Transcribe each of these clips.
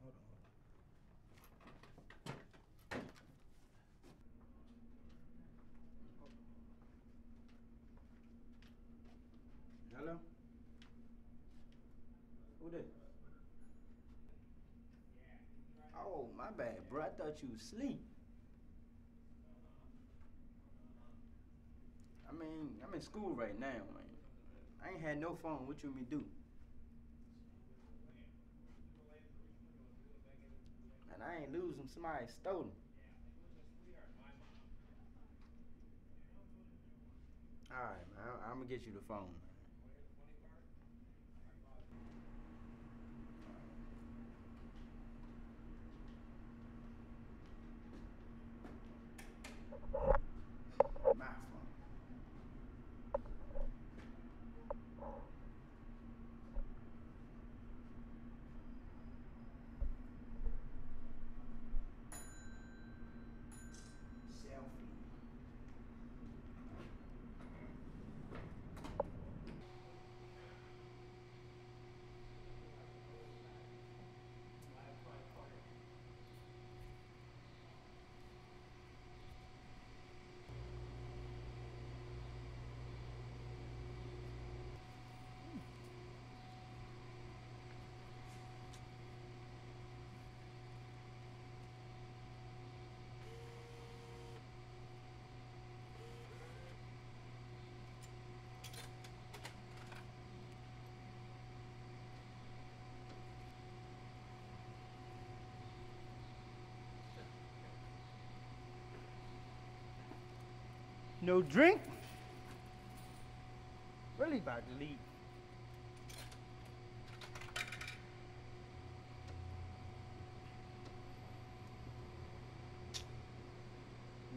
On, hold on. Hello? Who this? Oh, my bad, bro. I thought you was asleep. I mean, I'm in school right now, man. I ain't had no phone. What you want me to do? And I ain't lose them. Somebody stole them. All right, man. I'm gonna get you the phone. My phone. Selfie. No drink? Really to leave.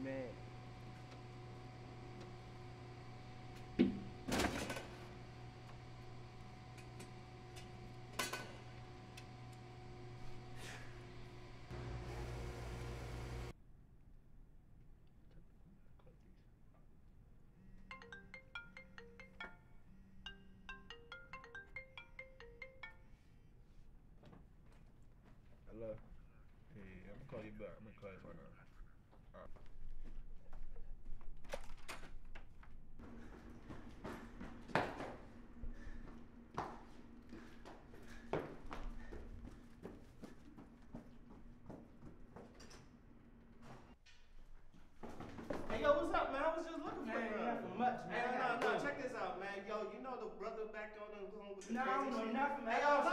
Man. Hello. Hey, I'm gonna call you back. I'm in class right now. Alright. Hey, yo, what's up, man? I was just looking for Man, you. nothing much, man. Hey, I no, gotta no, check this out, man. Yo, you know the brother back on the home with the No, I don't know nothing, man. Hey, yo,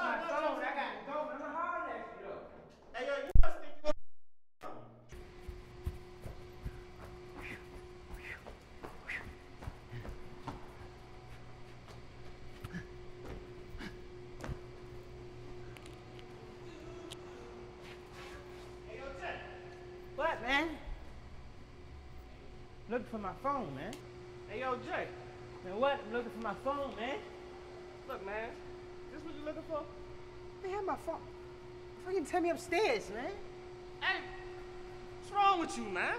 Looking for my phone, man. Hey, yo, Jay. Man, what? I'm looking for my phone, man. Look, man. This what you looking for? Man, have my phone. Fucking tell me upstairs, man. Hey, what's wrong with you, man?